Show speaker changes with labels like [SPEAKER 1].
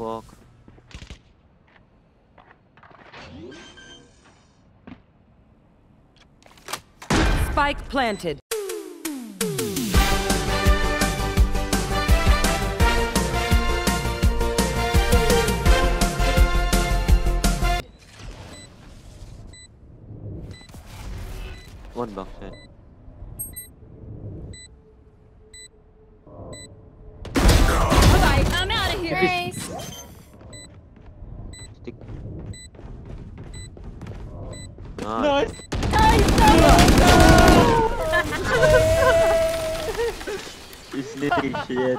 [SPEAKER 1] Walk.
[SPEAKER 2] Spike planted.
[SPEAKER 1] One box set.
[SPEAKER 3] Bye. I'm out of here.
[SPEAKER 4] Nice.
[SPEAKER 1] Stick. Nice.
[SPEAKER 4] Nice.
[SPEAKER 1] He's little shit.